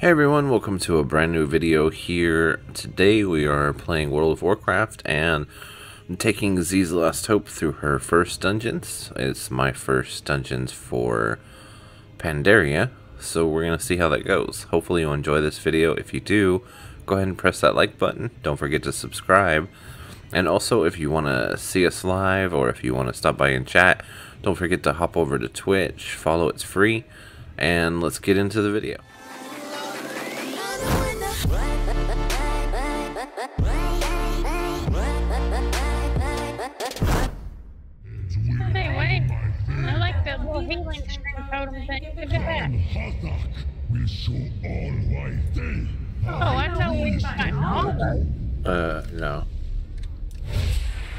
Hey everyone, welcome to a brand new video here. Today we are playing World of Warcraft and I'm taking Z's Last Hope through her first dungeons. It's my first dungeons for Pandaria, so we're going to see how that goes. Hopefully you enjoy this video. If you do, go ahead and press that like button. Don't forget to subscribe. And also, if you want to see us live or if you want to stop by and chat, don't forget to hop over to Twitch. Follow, it's free. And let's get into the video. Hey, wait. I like that little healing stream totem thing. Look at that. Harthak will show all why they Oh, I know we fight all those. Uh, no.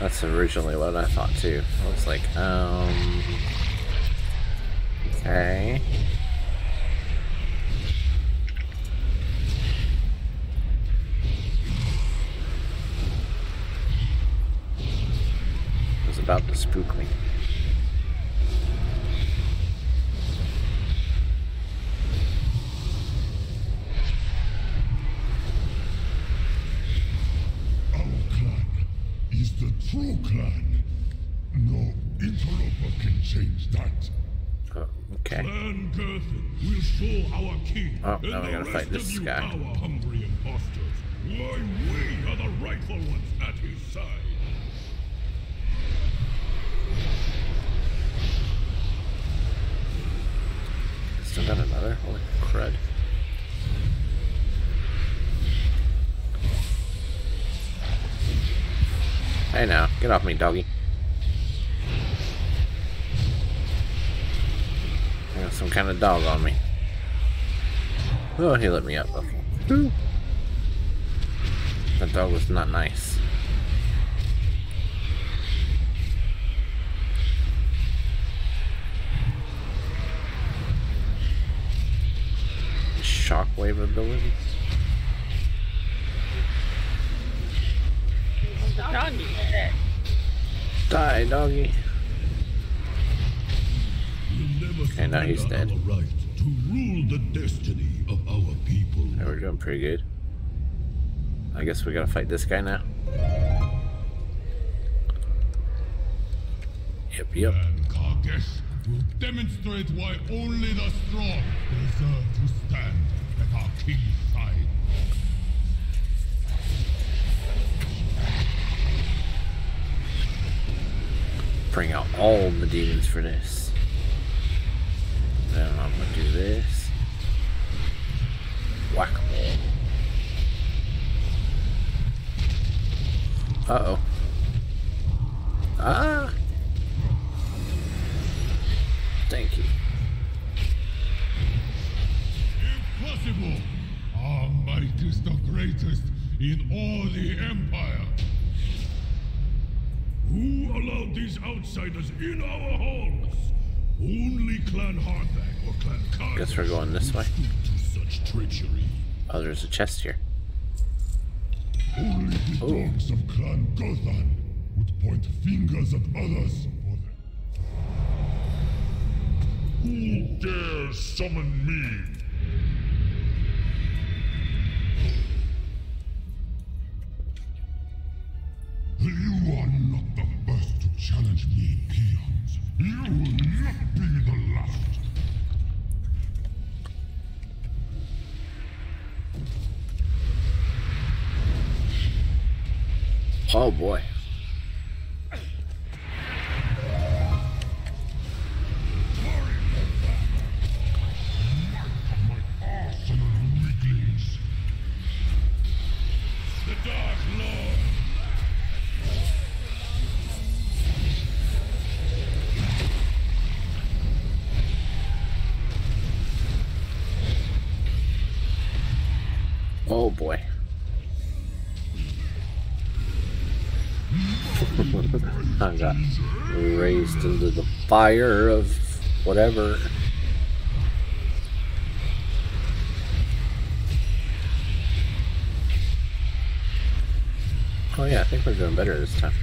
That's originally what I thought too. I was like, um... Okay. About to spook me. Our clan is the true clan. No interloper can change that. Oh, okay. Clan will show our king. Oh, and now we the gotta fight this guy. Our hungry imposters. Why we are the rightful ones at his side. Holy crud. Hey now, get off me, doggy. I got some kind of dog on me. Oh, he let me up. Okay. Dog was not nice. Shockwave ability. Doggy shit. Die, doggy. We'll never Okay, now he's surrender dead. Our right to rule the destiny of our people. Yeah, we're doing pretty good. I guess we gotta fight this guy now. Yep, yep. And Kargesh will demonstrate why only the strong deserve to Bring out all the demons for this. Then I'm gonna do this. Whack 'em all. Uh oh. Ah! Thank you. Impossible! Our might is the greatest in all the Empire. Who allowed these outsiders in our halls? Only Clan Harthak or Clan Kargesh Guess we're going this way. such treachery. Oh, there's a chest here. Only the Ooh. dogs of Clan Gurthan would point fingers at others. Who dares summon me? You are not the first to challenge me, peons. You will not be the last. Oh boy. Oh boy. I got raised into the fire of whatever. Oh yeah, I think we're doing better this time.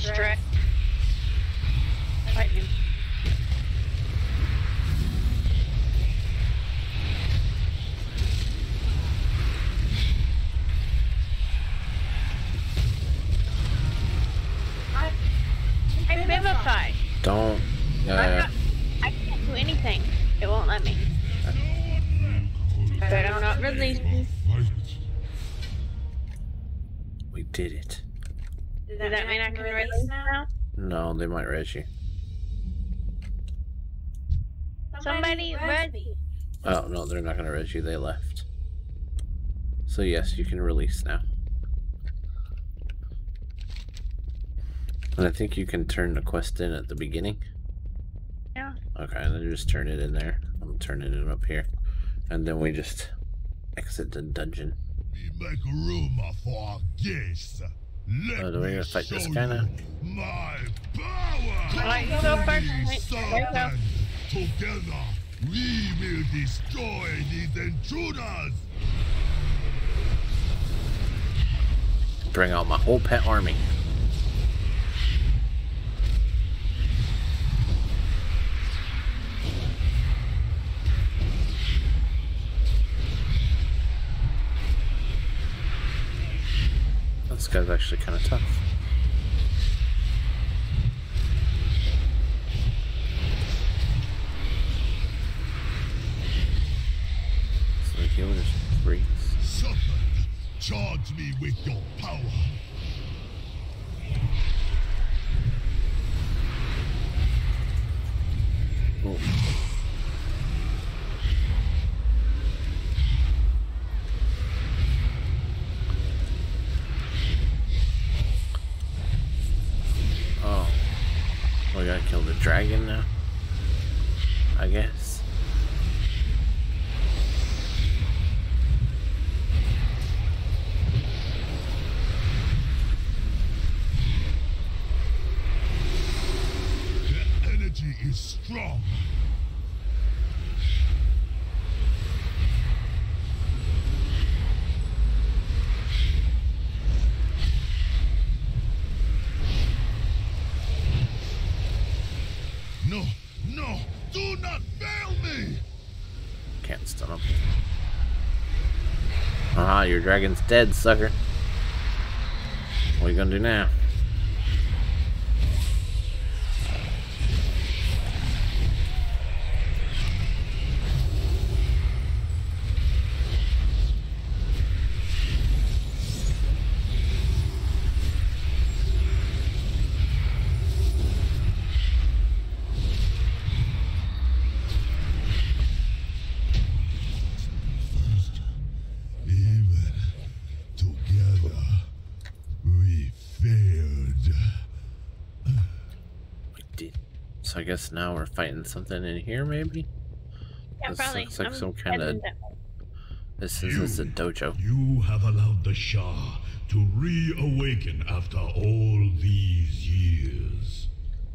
Under his dress. Fight him. Hey, Vivify. Don't. I'm Uh, not- I can't do anything. It won't let me. But I'm not releasing. Fight. we did it. Does that mean I can release now? No, they might res you. Somebody ready. Oh, no, they're not going to res you. They left. So, yes, you can release now. And I think you can turn the quest in at the beginning. Yeah. Okay, then just turn it in there. I'm turning it up here. And then we just exit the dungeon. We make room for guests. Let Oh, do we me gotta fight this guy now? My power! Alright, you go first. We Wait, there you go. stand Together, we will destroy these intruders! Bring out my whole pet army. This guy's actually kind of tough. So the healer is freeze. Serpent, charge me with your power. Oh. Oh. We gotta kill the dragon now? I guess. Their energy is strong. No, no, do not fail me! Can't stun him. Ah, your dragon's dead, sucker. What are you gonna do now? Even together, we failed. We did. So I guess now we're fighting something in here, maybe? Yeah, This probably. looks like I'm some kinda- heading that way. This is this is a dojo. You have allowed the Sha to reawaken after all these years.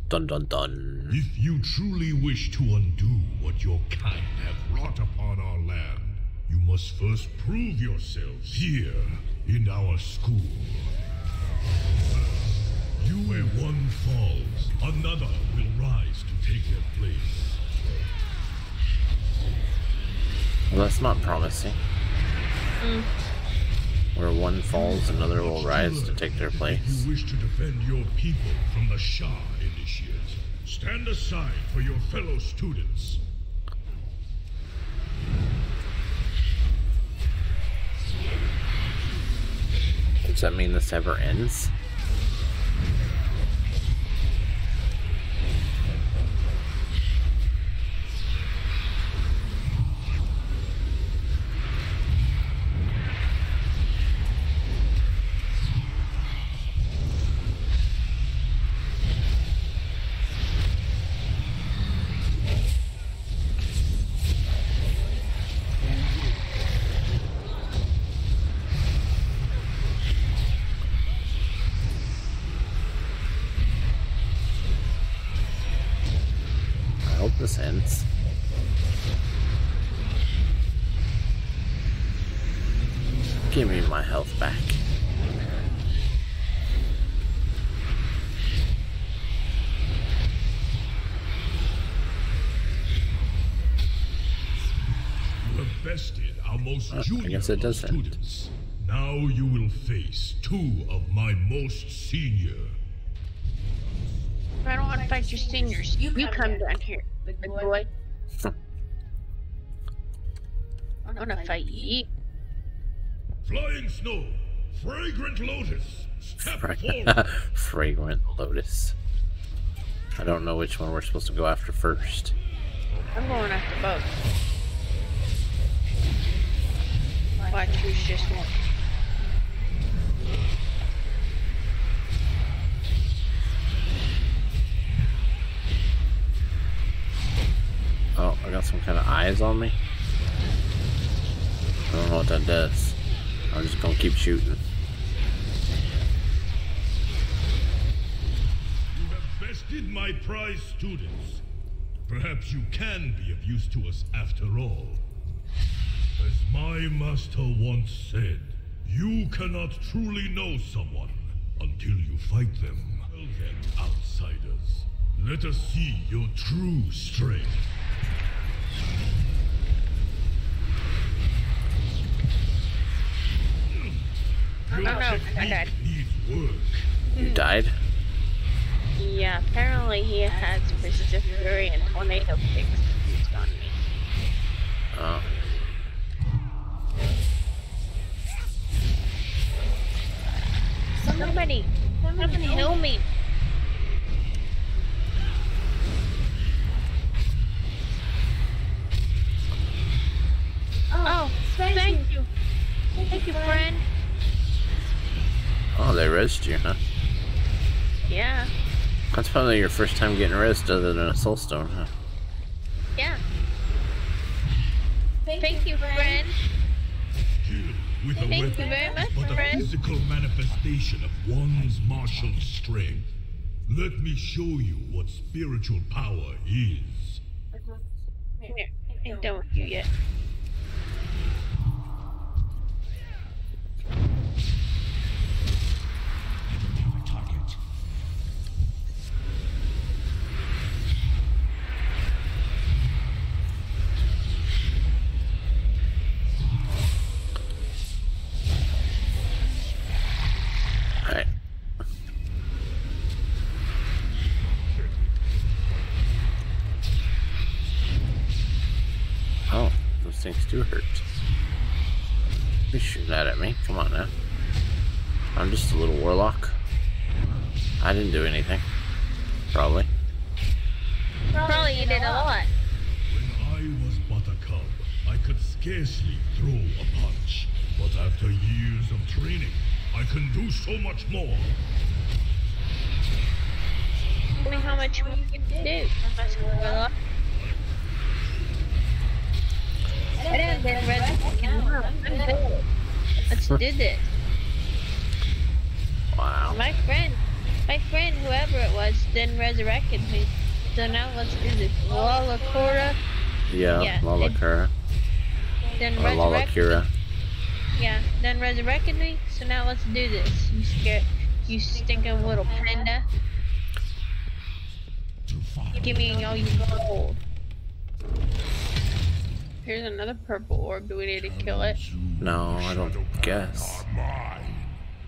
Dun dun dun. If you truly wish to undo what your kind have wrought upon our land, you must first prove yourselves here in our school. You where one falls, another will rise to take their place. Well, that's not promising. Mm. Where one falls, another will rise to take their place. If you wish to defend your people from the Sha initiates, stand aside for your fellow students. Does that mean this ever ends? Give me my health back. You have Bested our most uh, junior I guess it does students. End. Now you will face two of my most senior I don't want to fight your seniors. You come down here, big boy. I'm gonna fight you. Flying snow, fragrant lotus, step forward. Fragrant Lotus. I don't know which one we're supposed to go after first. I'm going after both. Why choose just one? Oh, I got some kind of eyes on me. I don't know what that does. I'm just gonna keep shooting. You have bested my prize students. Perhaps you can be of use to us after all. As my master once said, you cannot truly know someone until you fight them. Well then, outsiders, let us see your true strength. Your Oh, no, I technique died. needs. You died? Yeah, apparently he has Pacific Fury and Tornado Kicks used on me. Oh. Somebody, somebody help me. Oh, thank you. Thank you, friend. Oh, you, huh? Yeah, That's probably your first time getting rezzed other than a soulstone, huh? yeah. Thank you, friend. Kill with a Thank you weapon very much, is but a friend. physical manifestation of one's martial strength. Let me show you what spiritual power is. Come here. I ain't done with you yet. Shooting that at me? Come on now. I'm just a little warlock. I didn't do anything. Probably. Probably you did a lot. When I was but a cub, I could scarcely throw a punch. But after years of training, I can do so much more. Tell me how much more you can do. That's a lot. I didn't get ready to come up. I'm good. Let's do this. Wow. My friend, my friend, whoever it was, then resurrected me. So now let's do this. Lalakura, Yeah, Yeah, it- Lalakura. then resurrected. Lalakira. Yeah, then resurrected me. So now let's do this. You scared? You stinking little panda. Give me all you gold. Here's another purple orb. Do we need to kill it? No, I don't guess.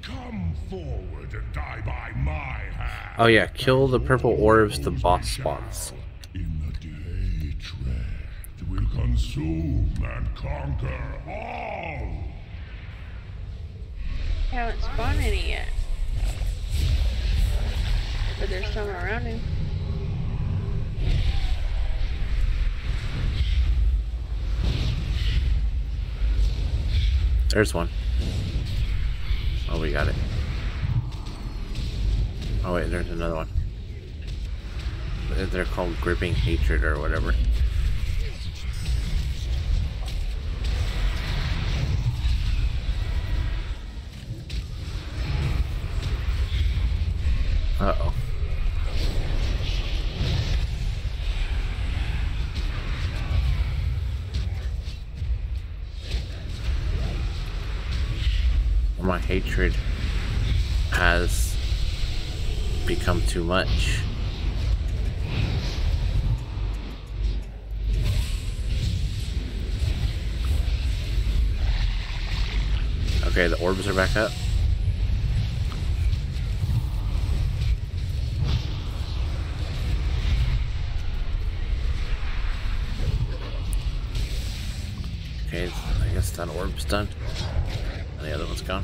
Come forward and die by my hand. Oh yeah, kill the purple orbs the boss spawns. In the hatred will consume and conquer all. haven't spawned any yet. But there's some around him. There's one. Oh, we got it. Oh wait, there's another one. They're- called gripping hatred or whatever. Uh My hatred has become too much. Okay, the orbs are back up. Okay, I guess that orb's done. And the other one's gone.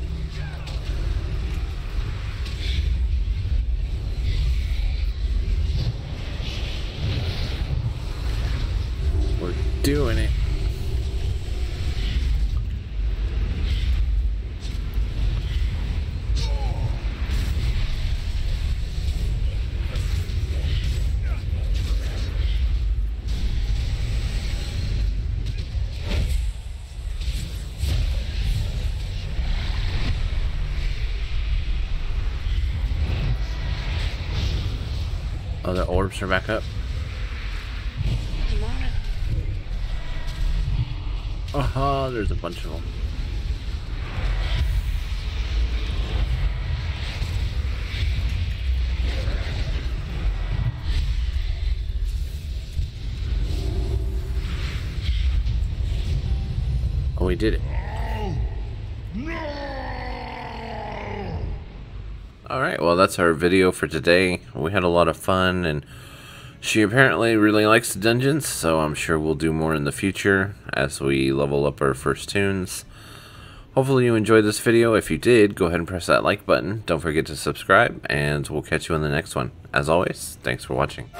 We're doing it. Oh, the orbs are back up. Oh, there's a bunch of them. Oh, we did it. Alright, well, that's our video for today. We had a lot of fun, and she apparently really likes the dungeons, so I'm sure we'll do more in the future as we level up our first toons. Hopefully you enjoyed this video. If you did, go ahead and press that like button. Don't forget to subscribe, and we'll catch you in the next one. As always, thanks for watching.